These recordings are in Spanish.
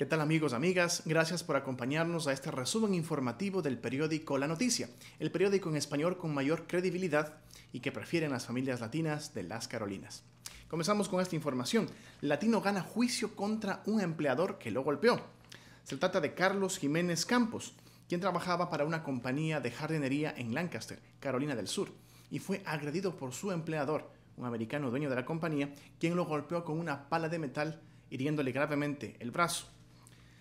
¿Qué tal amigos, amigas? Gracias por acompañarnos a este resumen informativo del periódico La Noticia, el periódico en español con mayor credibilidad y que prefieren las familias latinas de las Carolinas. Comenzamos con esta información. Latino gana juicio contra un empleador que lo golpeó. Se trata de Carlos Jiménez Campos, quien trabajaba para una compañía de jardinería en Lancaster, Carolina del Sur, y fue agredido por su empleador, un americano dueño de la compañía, quien lo golpeó con una pala de metal, hiriéndole gravemente el brazo.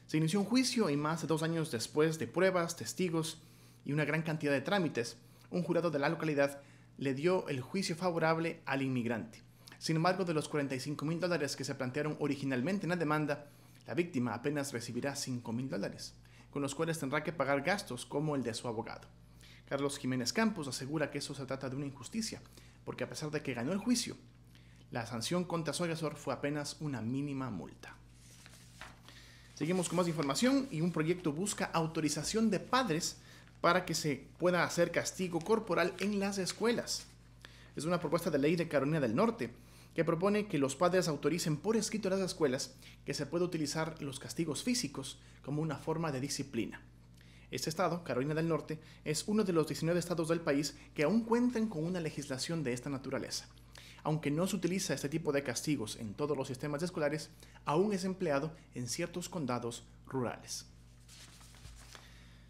Se inició un juicio y más de dos años después de pruebas, testigos y una gran cantidad de trámites, un jurado de la localidad le dio el juicio favorable al inmigrante. Sin embargo, de los 45 mil dólares que se plantearon originalmente en la demanda, la víctima apenas recibirá 5 mil dólares, con los cuales tendrá que pagar gastos como el de su abogado. Carlos Jiménez Campos asegura que eso se trata de una injusticia, porque a pesar de que ganó el juicio, la sanción contra agresor fue apenas una mínima multa. Seguimos con más información y un proyecto busca autorización de padres para que se pueda hacer castigo corporal en las escuelas. Es una propuesta de ley de Carolina del Norte que propone que los padres autoricen por escrito a las escuelas que se pueda utilizar los castigos físicos como una forma de disciplina. Este estado, Carolina del Norte, es uno de los 19 estados del país que aún cuentan con una legislación de esta naturaleza. Aunque no se utiliza este tipo de castigos en todos los sistemas escolares, aún es empleado en ciertos condados rurales.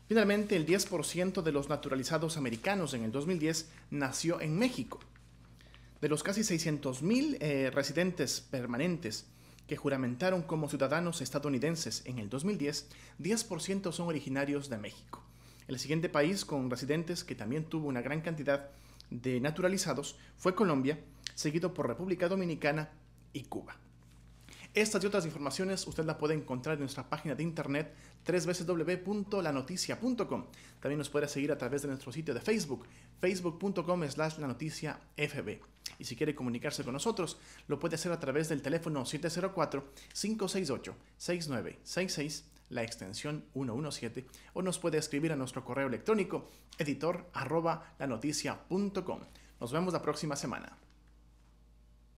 Finalmente, el 10% de los naturalizados americanos en el 2010 nació en México. De los casi 600.000 eh, residentes permanentes que juramentaron como ciudadanos estadounidenses en el 2010, 10% son originarios de México. El siguiente país con residentes que también tuvo una gran cantidad de naturalizados fue Colombia, seguido por República Dominicana y Cuba. Estas y otras informaciones usted las puede encontrar en nuestra página de internet www.lanoticia.com. También nos puede seguir a través de nuestro sitio de Facebook, facebook.com slash la noticia FB. Y si quiere comunicarse con nosotros, lo puede hacer a través del teléfono 704-568-6966, la extensión 117, o nos puede escribir a nuestro correo electrónico editor arroba lanoticia.com. Nos vemos la próxima semana.